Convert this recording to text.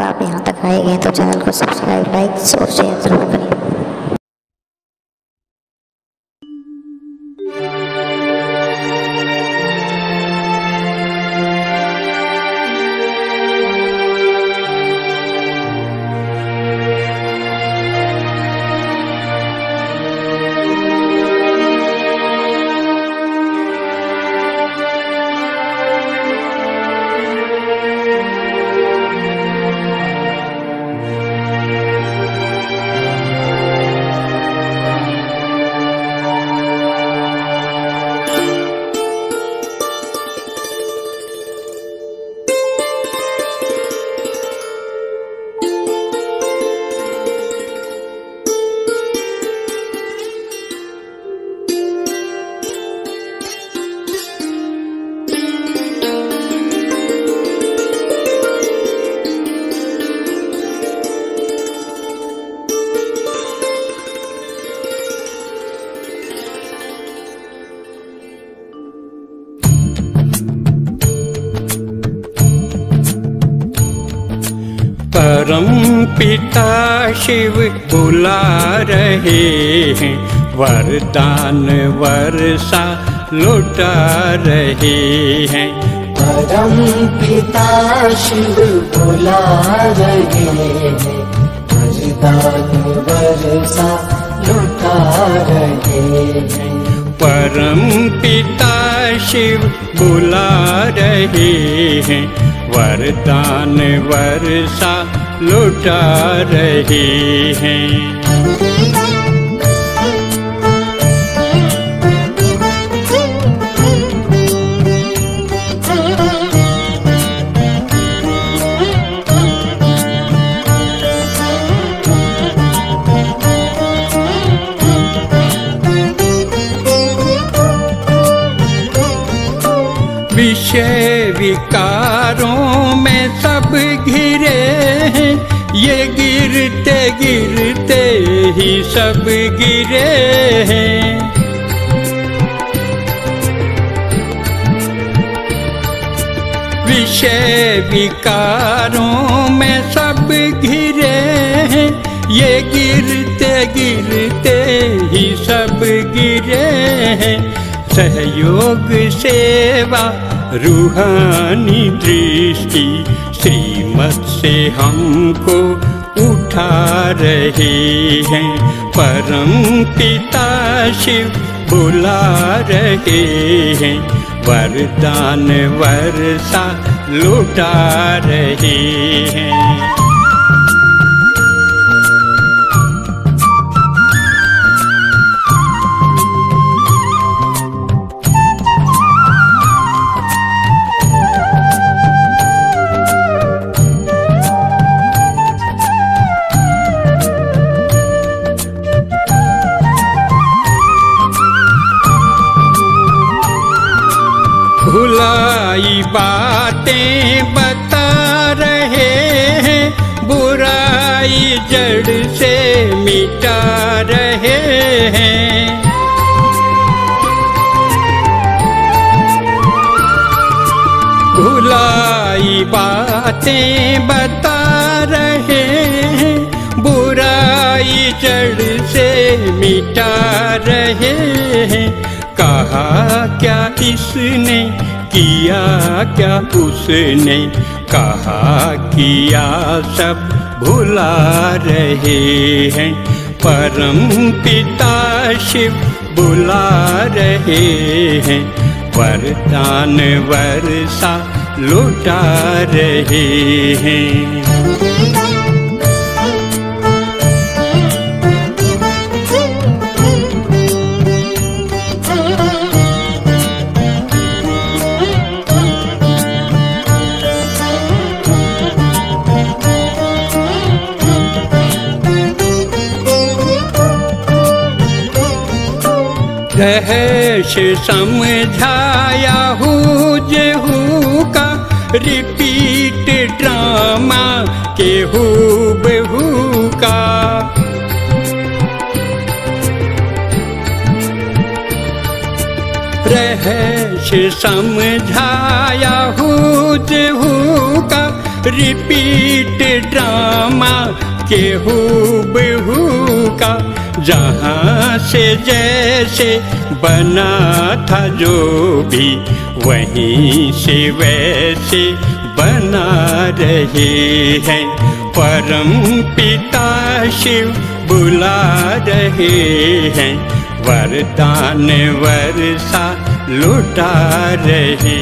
आप यहाँ तक आए गए तो चैनल को सब्सक्राइब लाइक और शेयर ज़रूर करें। पिता शिव बुला रहे हैं वरदान वर्षा लुटा रहे हैं। परम पिता शिव बुला रहे हैं वरदान वर्षा लुटा रहे हैं। परम पिता शिव बुला रहे हैं वरदान वर्षा लुटा रहे हैं। विकारों में सब घिरे हैं। ये गिरते गिरते ही सब गिरे हैं। विषय विकारों में सब घिरे हैं। ये गिरते गिरते ही सब गिरे हैं। सहयोग सेवा रूहानी दृष्टि श्रीमत से हमको उठा रहे हैं। परम पिता शिव बुला रहे हैं। वरदान वर्षा लुटा रहे हैं बातें बता रहे हैं। बुराई जड़ से मिटा रहे हैं। भुलाई बातें बता रहे हैं। बुराई जड़ से मिटा रहे हैं। कहा क्या इसने किया क्या उसने? कहा किया सब भुला रहे हैं। परम पिता शिव बुला रहे हैं। वरदान वर्षा लुटा रहे हैं रहस्य समझाया हूँ जेहू का रिपीट ड्रामा के हू बहू का। रहस्य समझाया हूँ जेहू का रिपीट ड्रामा केहू बेहू का जहाँ से जैसे बना था जो भी, वहीं से वैसे बना रहे हैं। परम पिता शिव बुला रहे हैं, वरदान वर्षा लुटा रहे